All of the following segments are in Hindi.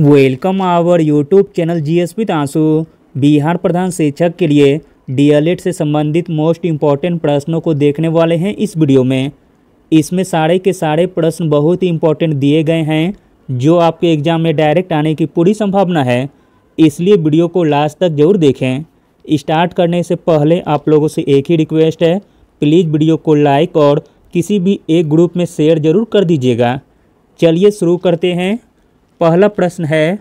वेलकम आवर यूट्यूब चैनल जी जीएसपी तांसु बिहार प्रधान शिक्षक के लिए डीएलएड से संबंधित मोस्ट इंपॉर्टेंट प्रश्नों को देखने वाले हैं इस वीडियो में। इसमें सारे के सारे प्रश्न बहुत ही इम्पोर्टेंट दिए गए हैं, जो आपके एग्ज़ाम में डायरेक्ट आने की पूरी संभावना है। इसलिए वीडियो को लास्ट तक ज़रूर देखें। स्टार्ट करने से पहले आप लोगों से एक ही रिक्वेस्ट है, प्लीज़ वीडियो को लाइक और किसी भी एक ग्रुप में शेयर ज़रूर कर दीजिएगा। चलिए शुरू करते हैं। पहला प्रश्न है,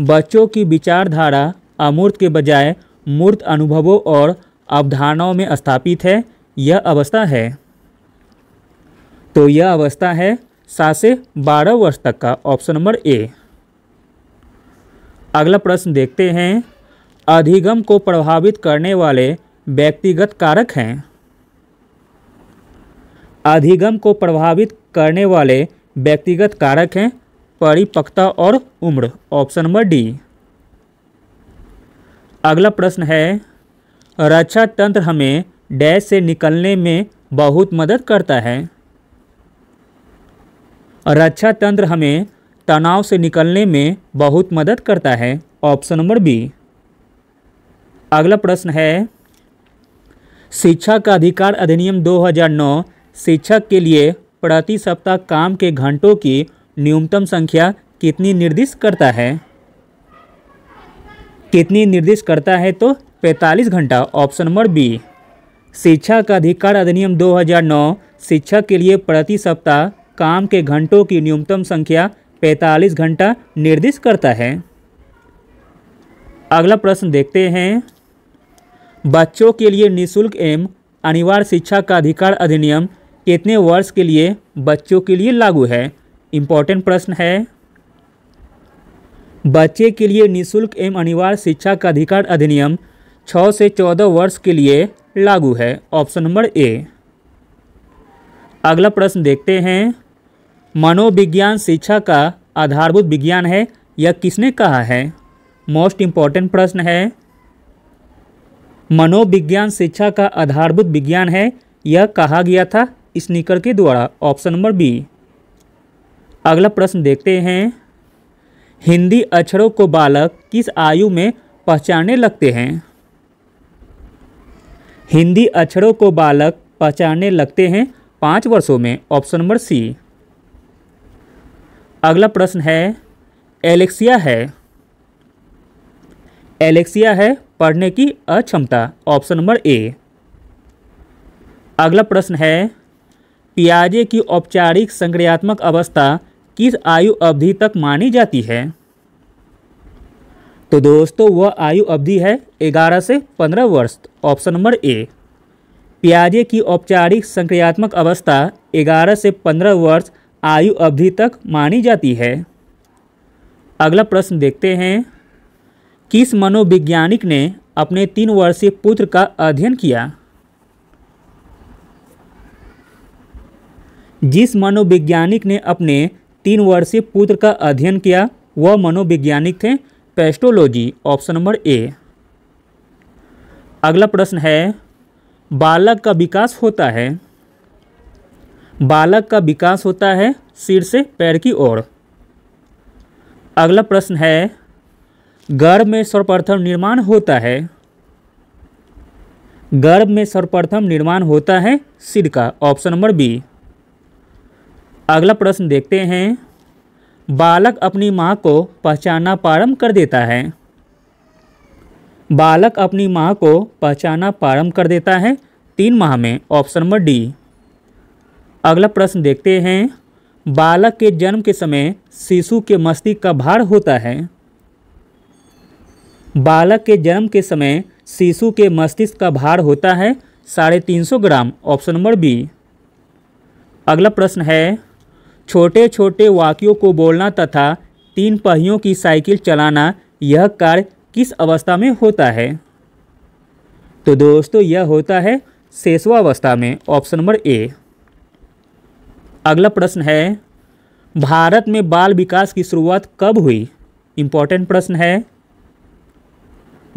बच्चों की विचारधारा अमूर्त के बजाय मूर्त अनुभवों और अवधारणाओं में स्थापित है, यह अवस्था है। तो यह अवस्था है सात से बारह वर्ष तक का, ऑप्शन नंबर ए। अगला प्रश्न देखते हैं, अधिगम को प्रभावित करने वाले व्यक्तिगत कारक हैं। अधिगम को प्रभावित करने वाले व्यक्तिगत कारक हैं परिपक्वता और उम्र। Option number D. अगला प्रश्न है, रक्षा तंत्र हमें डैश से निकलने में बहुत मदद करता है। रक्षा तंत्र हमें तनाव से निकलने में बहुत मदद करता है। Option number B. अगला प्रश्न है, शिक्षा का अधिकार अधिनियम 2009 शिक्षक के लिए प्रति सप्ताह काम के घंटों की न्यूनतम संख्या कितनी निर्दिष्ट करता है? कितनी निर्दिष्ट करता है तो 45 घंटा, ऑप्शन नंबर बी। शिक्षा का अधिकार अधिनियम 2009 शिक्षा के लिए प्रति सप्ताह काम के घंटों की न्यूनतम संख्या 45 घंटा निर्दिष्ट करता है। अगला प्रश्न देखते हैं। बच्चों के लिए निशुल्क एवं अनिवार्य शिक्षा का अधिकार अधिनियम कितने वर्ष के लिए बच्चों के लिए लागू है? इम्पोर्टेंट प्रश्न है। बच्चे के लिए निशुल्क एवं अनिवार्य शिक्षा का अधिकार अधिनियम 6 से 14 वर्ष के लिए लागू है। Option number A. अगला प्रश्न देखते हैं। मनोविज्ञान शिक्षा का आधारभूत विज्ञान है यह किसने कहा है? मोस्ट इंपॉर्टेंट प्रश्न है। मनोविज्ञान शिक्षा का आधारभूत विज्ञान है यह कहा गया था स्नीकर के द्वारा? Option number B. अगला प्रश्न देखते हैं। हिंदी अक्षरों को बालक किस आयु में पहचानने लगते हैं? हिंदी अक्षरों को बालक पहचानने लगते हैं पाँच वर्षों में, ऑप्शन नंबर सी। अगला प्रश्न है, एलेक्सिया है। एलेक्सिया है पढ़ने की अक्षमता, ऑप्शन नंबर ए। अगला प्रश्न है, पियाजे की औपचारिक संक्रियात्मक अवस्था किस आयु अवधि तक मानी जाती है? तो दोस्तों, वह आयु अवधि है 11 से 15 वर्ष। ऑप्शन नंबर ए, प्याजे की औपचारिक संक्रियात्मक अवस्था 11 से 15 वर्ष आयु अवधि तक मानी जाती है। अगला प्रश्न देखते हैं। किस मनोवैज्ञानिक ने अपने तीन वर्षीय पुत्र का अध्ययन किया? जिस मनोवैज्ञानिक ने अपने तीन वर्षीय पुत्र का अध्ययन किया। वह मनोवैज्ञानिक थे। पेस्टोलॉजी, ऑप्शन नंबर ए। अगला प्रश्न है, बालक का विकास होता है। बालक का विकास होता है सिर से पैर की ओर। अगला प्रश्न है, गर्भ में सर्वप्रथम निर्माण होता है। गर्भ में सर्वप्रथम निर्माण होता है सिर का, ऑप्शन नंबर बी। अगला प्रश्न देखते हैं। बालक अपनी माँ को पहचानना प्रारंभ कर देता है। बालक अपनी माँ को पहचानना प्रारंभ कर देता है तीन माह में, ऑप्शन नंबर डी। अगला प्रश्न देखते हैं। बालक के जन्म के समय शिशु के मस्तिष्क का भार होता है। बालक के जन्म के समय शिशु के मस्तिष्क का भार होता है साढ़े तीन सौ ग्राम, ऑप्शन नंबर बी। अगला प्रश्न है। छोटे छोटे वाक्यों को बोलना तथा तीन पहियों की साइकिल चलाना यह कार्य किस अवस्था में होता है? तो दोस्तों, यह होता है शेषवावस्था में, ऑप्शन नंबर ए। अगला प्रश्न है, भारत में बाल विकास की शुरुआत कब हुई? इम्पोर्टेंट प्रश्न है,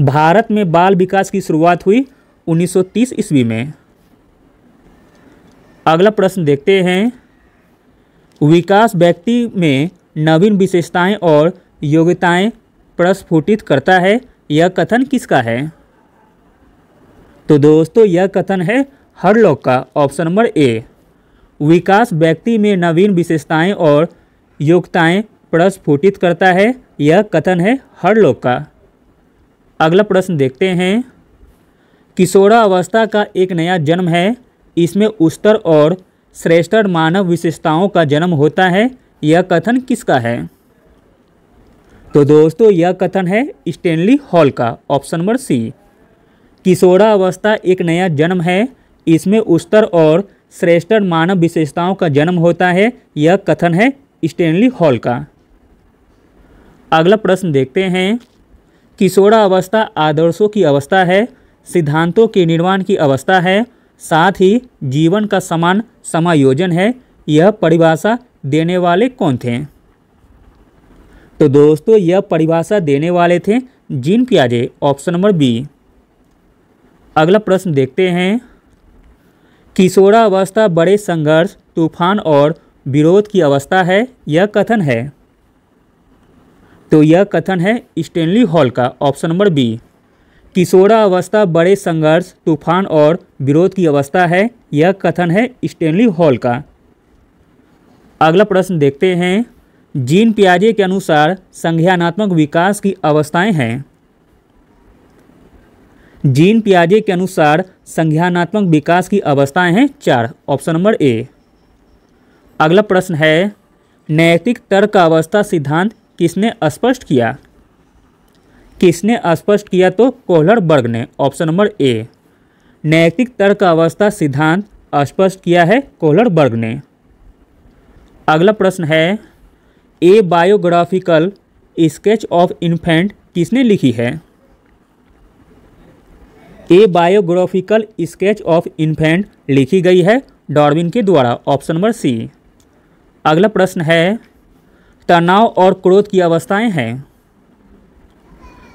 भारत में बाल विकास की शुरुआत हुई 1930 ईस्वी में। अगला प्रश्न देखते हैं विकास व्यक्ति में नवीन विशेषताएँ और योग्यताएँ प्रस्फुटित करता है। यह कथन किसका है? तो दोस्तों, यह कथन है हर लोग का। ऑप्शन नंबर ए, विकास व्यक्ति में नवीन विशेषताएँ और योग्यताएँ प्रस्फुटित करता है। यह कथन है हर लोग का। अगला प्रश्न देखते हैं। किशोरावस्था का एक नया जन्म है। इसमें उस्तर और श्रेष्ठ मानव विशेषताओं का जन्म होता है, यह कथन किसका है? तो दोस्तों, यह कथन है स्टेनली हॉल का, ऑप्शन नंबर सी। किशोरावस्था एक नया जन्म है, इसमें उत्तर और श्रेष्ठ मानव विशेषताओं का जन्म होता है, यह कथन है स्टेनली हॉल का। अगला प्रश्न देखते हैं। किशोरावस्था आदर्शों की अवस्था है, सिद्धांतों के निर्माण की अवस्था है साथ ही जीवन का समान समायोजन है, यह परिभाषा देने वाले कौन थे? तो दोस्तों, यह परिभाषा देने वाले थे जीन प्याजे, ऑप्शन नंबर बी। अगला प्रश्न देखते हैं। किशोरावस्था, बड़े संघर्ष, तूफ़ान और विरोध की अवस्था है, यह कथन है। तो यह कथन है स्टेनली हॉल का, ऑप्शन नंबर बी। किशोरावस्था बड़े संघर्ष, तूफ़ान और विरोध की अवस्था है। यह कथन है स्टेनली हॉल का। अगला प्रश्न देखते हैं। जीन प्याजे के अनुसार संज्ञानात्मक विकास की अवस्थाएँ हैं। जीन प्याजे के अनुसार संज्ञानात्मक विकास की अवस्थाएँ हैं चार। Option number A. अगला प्रश्न है, नैतिक तर्क अवस्था सिद्धांत किसने स्पष्ट किया? किसने स्पष्ट किया तो कोहलर वर्ग ने। Option number A. नैतिक तर्क अवस्था सिद्धांत स्पष्ट किया है कोहलर वर्ग ने। अगला प्रश्न है, a biographical sketch of infant किसने लिखी है? A biographical sketch of infant लिखी गई है डॉर्विन के द्वारा। Option number C. अगला प्रश्न है, तनाव और क्रोध की अवस्थाएँ हैं।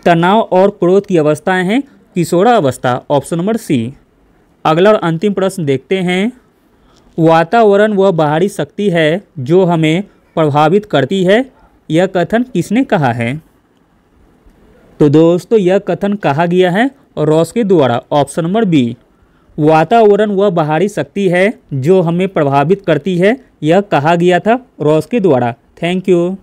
तनाव और क्रोध की अवस्थाएँ हैं किशोरावस्था ऑप्शन नंबर सी अगला और अंतिम प्रश्न देखते हैं। वातावरण वह बाहरी शक्ति है जो हमें प्रभावित करती है। यह कथन किसने कहा है? तो दोस्तों, यह कथन कहा गया है रॉस के द्वारा ऑप्शन नंबर बी वातावरण वह बाहरी शक्ति है जो हमें प्रभावित करती है। यह कहा गया था रॉस के द्वारा। Thank you